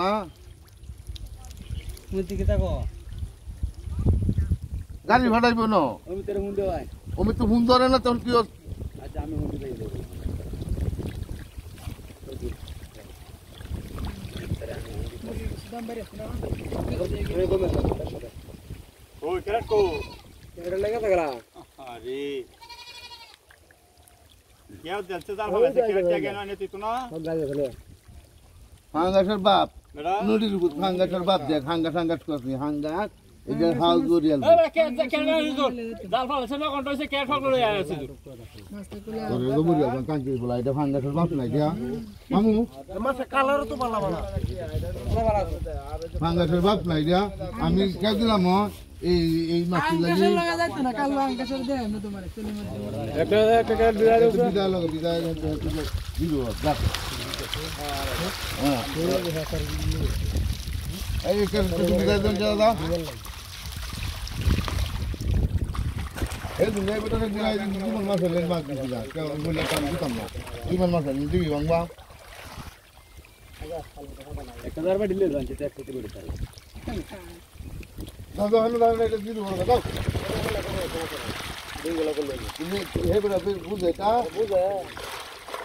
না? গাড়ি ভাড়াইব না। আমি তো ফোন ধরে না তখন কি আচ্ছা আমি মুন্ডে দিয়ে দেবো। ওই কেরাট কো এটা লেগে থাকলা আরে। কেউ দিলছে জাল হবে কেরাট জায়গা না নেতি তো না? সব গাছে ফেলে হাঙ্গাসের বাপ নদীর উপর হাঙ্গাসের বাপ দেখ হাঙ্গাস হাঙ্গাস করছি হাঙ্গাস হাল গরিয়াল হাঙ্গাসের বাপ নাই দিয়া মামু হাঙ্গাসের বাপ নাই আমি কে দিলাম এই এই মাছটি লাগি একটা একটা বিদায় বিদায় হ্যাঁ বিদায় দেন দাদা এই দুনিয়া ভিতরে দিলাই জীবন মাছ হলেন মাছ দিছি না কেউ বললে কাম দিতাম না জীবন মাছ হলেন দিবি বাংবা একটা দারবা দিলে জানতে একটা করে দিতে দাদা হলো দাদা এটা দিদি বড় দাও তুমি হে বড় বুঝে কা বুঝে হ্যাঁ হ্যাঁ ধরো ধরো ধরো আলু ফেলা দৌড়ায় আনছি না গড়ে আলু আছে খালি মাছ লাগবে না বুঝতে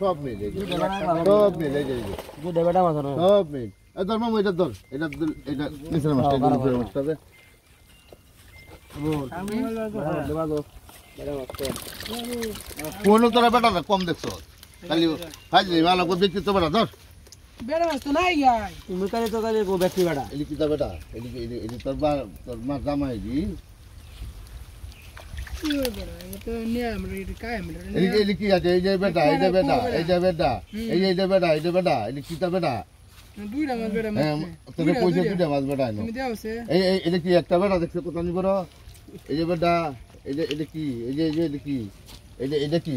সব মিল সব মিল এই যে এই যে। দুধে বেটা মাছ না সব মিল। ধর মামু এটা ধর এটা ধর- এটা নিচের মাছটা এটা নিচের মাছটা দে কোনো তোরা বেটা কম দেখছ। খালি হাজি ভালো করে দেখছি তো বেটা ধর। তুমি কালে তো কালে গো ব্যক্তি বেটা এলি কিতা বেটা এলি এলি এলি তোর বা তোর মা জামাই দি এলি এলি কি আছে? এই যে বেটা এই যে বেটা এই যে বেটা এই যে এই যে বেটা এই যে বেটা এলি বেটা? হ্যাঁ তোকে পয়সা পিঠে মাছ বেটা এই এই এটা কি একটা বেটা দেখছ কোথা নিব এই যে বেটা এই যে এটা কি এই যে এই যে এটা কি এই যে এটা কি?